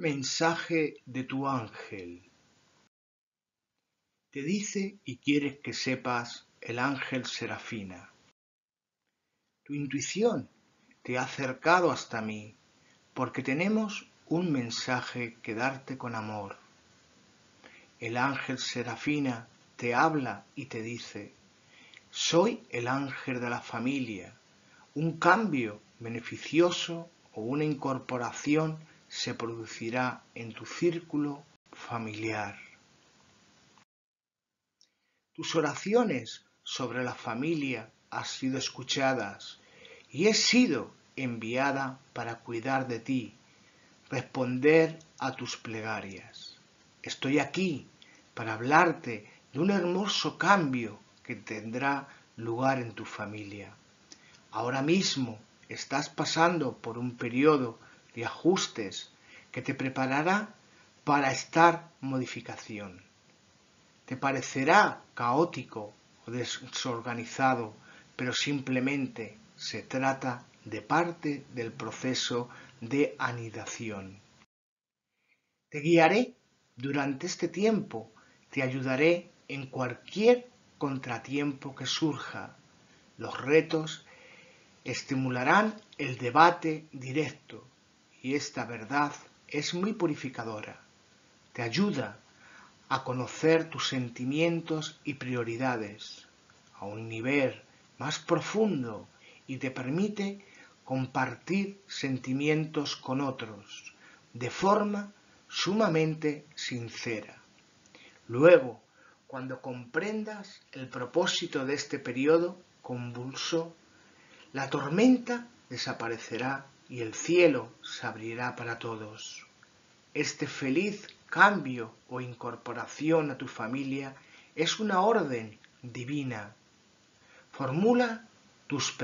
Mensaje de tu ángel. Te dice y quieres que sepas el ángel Serafina. Tu intuición te ha acercado hasta mí porque tenemos un mensaje que darte con amor. El ángel Serafina te habla y te dice, soy el ángel de la familia. Un cambio beneficioso o una incorporación se producirá en tu círculo familiar. Tus oraciones sobre la familia han sido escuchadas y he sido enviada para cuidar de ti, responder a tus plegarias. Estoy aquí para hablarte de un hermoso cambio que tendrá lugar en tu familia. Ahora mismo estás pasando por un periodo de ajustes que te preparará para esta modificación. Te parecerá caótico o desorganizado, pero simplemente se trata de parte del proceso de anidación. Te guiaré durante este tiempo, te ayudaré en cualquier contratiempo que surja. Los retos estimularán el debate directo y esta verdad es muy purificadora. Te ayuda a conocer tus sentimientos y prioridades a un nivel más profundo y te permite compartir sentimientos con otros de forma sumamente sincera. Luego, cuando comprendas el propósito de este periodo convulso, la tormenta desaparecerá y el cielo se abrirá para todos. Este feliz cambio o incorporación a tu familia es una orden divina. Formula tus,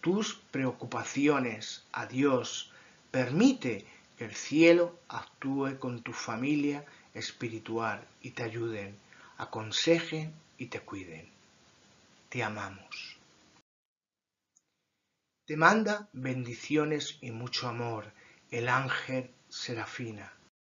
tus preocupaciones a Dios. Permite que el cielo actúe con tu familia espiritual y te ayuden, aconsejen y te cuiden. Te amamos. Te manda bendiciones y mucho amor el ángel Serafina.